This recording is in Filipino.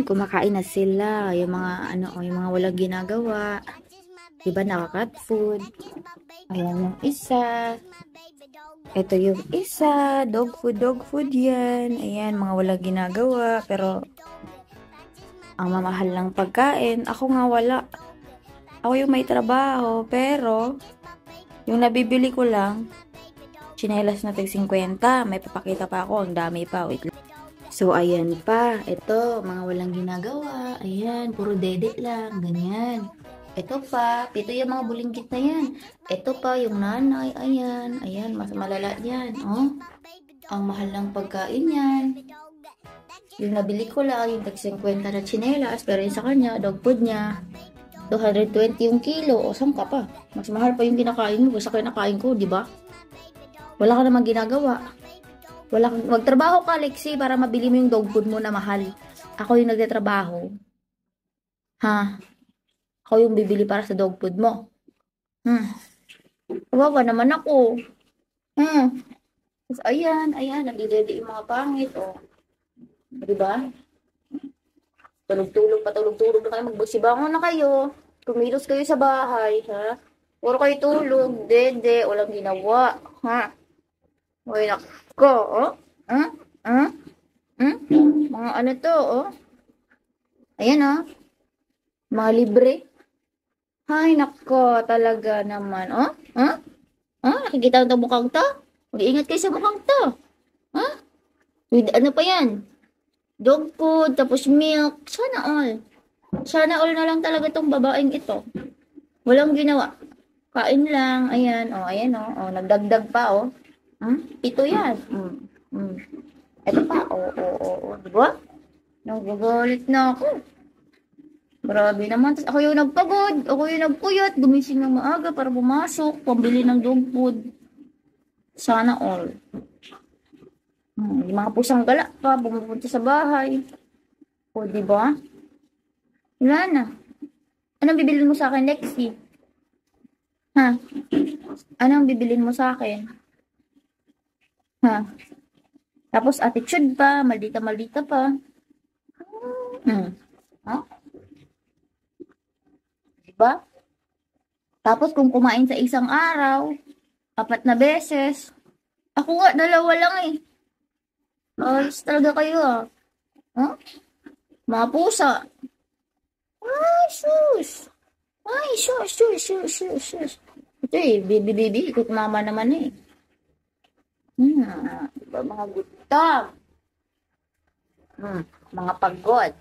Kumakain na sila. Yung mga, ano, yung mga walang ginagawa. Diba, nakakat food. Ayan yung isa. Ito yung isa. Dog food, dog food yan. Ayan, mga walang ginagawa. Pero, ang mamahal ng pagkain. Ako nga wala. Ako yung may trabaho. Pero, yung nabibili ko lang, chinelas na tig 50. May papakita pa ako. Ang dami pa. Wait. So, ayan pa. Ito, mga walang ginagawa. Ayan, puro dede lang. Ganyan. Ito pa. Ito yung mga bulinggit na yan. Ito pa, yung nanay. Ayan. Ayan, mas malala yan. Oh. Ang mahal ng pagkain yan. Yung nabili ko lang, yung tag 50 na chinelas. Pero yung sa kanya, dog food niya. 220 yung kilo. O, saan ka pa? Mas mahal pa yung kinakain mo sa kinakain ko, di ba? Wala ka namang ginagawa. Wala magtrabaho ka, Lexi, para mabili mo yung dog food mo na mahal. Ako yung nagtatrabaho. Ha? Ako yung bibili para sa dog food mo. Hmm. Kawawa naman ako. Hmm. Tapos, ayan, ayan, nagdidede yung mga pangit, oh. Diba? Tulog-tulog, patulog-tulog na kayo, magbusibangon na kayo. Kumilos kayo sa bahay, ha? Puro kayo tulog, dede, walang ginawa, ha? Uy, nako, oh. Hmm? Hmm? Hmm? Mga ano to, oh. Ayan, oh. Mga libre. Ay, nako, talaga naman, oh. Huh? Huh? Nakikita mo mukhang to? Mag-iingat kayo sa mukhang to. Huh? With, ano pa yan? Dog food, tapos milk. Sana all. Sana all na lang talaga tong babaeng ito. Walang ginawa. Kain lang. Ayan, oh, ayan, oh. oh nagdagdag pa, oh. Hmm? Ito yan. Hmm. Hmm. Ito pa. Oo, oo, oo. Diba? Nagagalit na ako. Grabe naman. Tapos ako yung nagpagod. Ako yung nagpuyat. Gumising ng maaga para pumasok. Pambili ng dog food. Sana all. Hmm. Yung mga pusang gala pa. Bumupunta sa bahay. O, diba? Wala na. Anong bibilin mo sa akin, Lexi? Ha? Anong bibilin mo sa akin? Ha? Tapos attitude pa, maldita-maldita pa. Hmm. Ha? Diba? Tapos kung kumain sa isang araw, apat na beses, ako nga, dalawa lang eh. Ayos talaga kayo ah. Huh? Mga pusa. Ay, sus. Ay, sus, sus, sus, sus, sus. Ito eh, bibi, bibi, ikot mama naman eh. Hmm, diba mga gutom? Hmm, mga pagod.